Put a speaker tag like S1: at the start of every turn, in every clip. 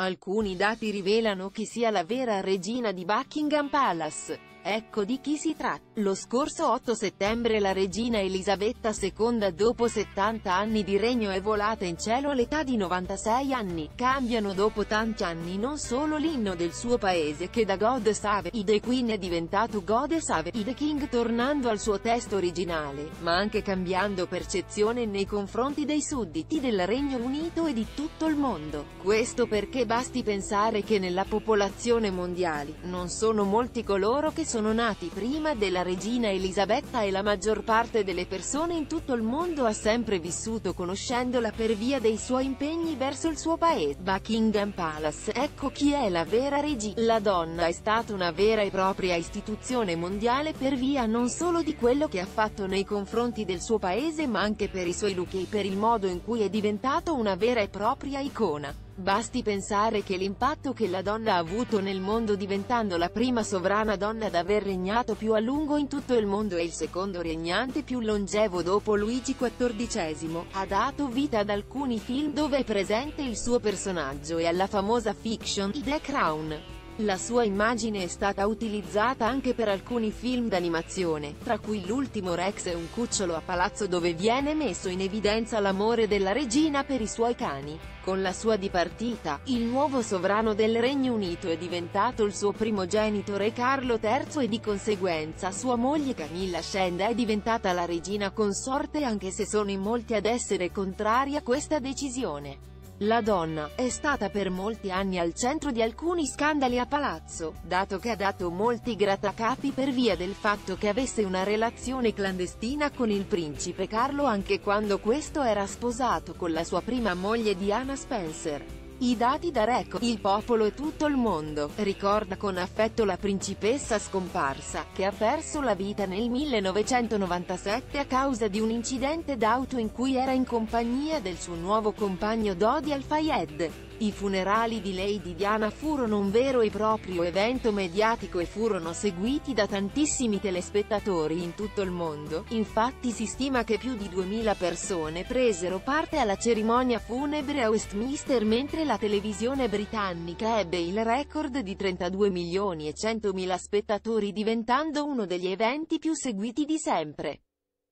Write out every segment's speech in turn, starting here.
S1: Alcuni dati rivelano chi sia la vera regina di Buckingham Palace. Ecco di chi si tratta. Lo scorso 8 settembre la regina Elisabetta II dopo 70 anni di regno è volata in cielo all'età di 96 anni. Cambiano dopo tanti anni non solo l'inno del suo paese che da God Save I The Queen è diventato God Save I The King tornando al suo testo originale, ma anche cambiando percezione nei confronti dei sudditi del Regno Unito e di tutto il mondo. Questo perché basti pensare che nella popolazione mondiale, non sono molti coloro che sono nati prima della regina Elisabetta e la maggior parte delle persone in tutto il mondo ha sempre vissuto conoscendola per via dei suoi impegni verso il suo paese. Buckingham Palace, ecco chi è la vera regina. La donna è stata una vera e propria istituzione mondiale per via non solo di quello che ha fatto nei confronti del suo paese ma anche per i suoi look e per il modo in cui è diventato una vera e propria icona. Basti pensare che l'impatto che la donna ha avuto nel mondo diventando la prima sovrana donna ad aver regnato più a lungo in tutto il mondo e il secondo regnante più longevo dopo Luigi XIV, ha dato vita ad alcuni film dove è presente il suo personaggio e alla famosa fiction The Crown. La sua immagine è stata utilizzata anche per alcuni film d'animazione, tra cui l'ultimo Rex e un cucciolo a palazzo dove viene messo in evidenza l'amore della regina per i suoi cani. Con la sua dipartita, il nuovo sovrano del Regno Unito è diventato il suo primogenito re Carlo III e di conseguenza sua moglie Camilla Scenda è diventata la regina consorte anche se sono in molti ad essere contrari a questa decisione. La donna è stata per molti anni al centro di alcuni scandali a palazzo, dato che ha dato molti grattacapi per via del fatto che avesse una relazione clandestina con il principe Carlo anche quando questo era sposato con la sua prima moglie Diana Spencer. I dati da Recco, il popolo e tutto il mondo, ricorda con affetto la principessa scomparsa, che ha perso la vita nel 1997 a causa di un incidente d'auto in cui era in compagnia del suo nuovo compagno Dodi Al-Fayed. I funerali di Lady Diana furono un vero e proprio evento mediatico e furono seguiti da tantissimi telespettatori in tutto il mondo, infatti si stima che più di 2000 persone presero parte alla cerimonia funebre a Westminster mentre la televisione britannica ebbe il record di 32 milioni e 100 mila spettatori diventando uno degli eventi più seguiti di sempre.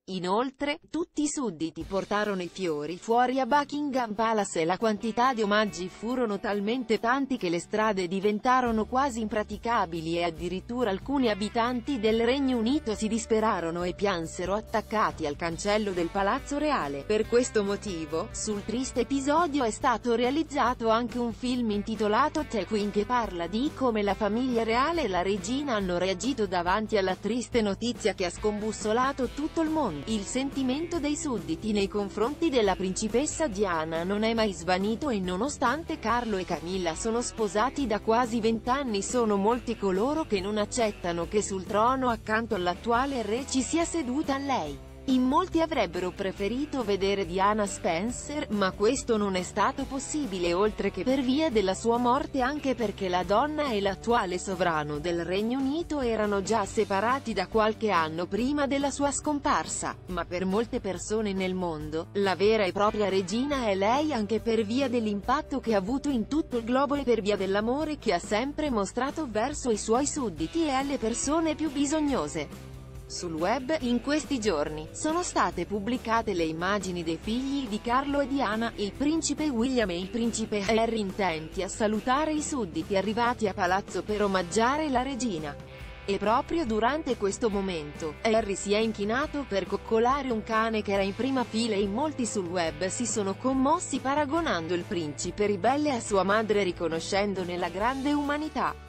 S1: Inoltre, tutti i sudditi portarono i fiori fuori a Buckingham Palace e la quantità di omaggi furono talmente tanti che le strade diventarono quasi impraticabili e addirittura alcuni abitanti del Regno Unito si disperarono e piansero attaccati al cancello del Palazzo Reale. Per questo motivo, sul triste episodio è stato realizzato anche un film intitolato The Queen che parla di come la famiglia reale e la regina hanno reagito davanti alla triste notizia che ha scombussolato tutto il mondo. Il sentimento dei sudditi nei confronti della principessa Diana non è mai svanito e nonostante Carlo e Camilla sono sposati da quasi vent'anni sono molti coloro che non accettano che sul trono accanto all'attuale re ci sia seduta lei. In molti avrebbero preferito vedere Diana Spencer, ma questo non è stato possibile oltre che per via della sua morte anche perché la donna e l'attuale sovrano del Regno Unito erano già separati da qualche anno prima della sua scomparsa, ma per molte persone nel mondo, la vera e propria regina è lei anche per via dell'impatto che ha avuto in tutto il globo e per via dell'amore che ha sempre mostrato verso i suoi sudditi e alle persone più bisognose. Sul web, in questi giorni, sono state pubblicate le immagini dei figli di Carlo e Diana, il principe William e il principe Harry intenti a salutare i sudditi arrivati a palazzo per omaggiare la regina. E proprio durante questo momento, Harry si è inchinato per coccolare un cane che era in prima fila e in molti sul web si sono commossi paragonando il principe ribelle a sua madre riconoscendone la grande umanità.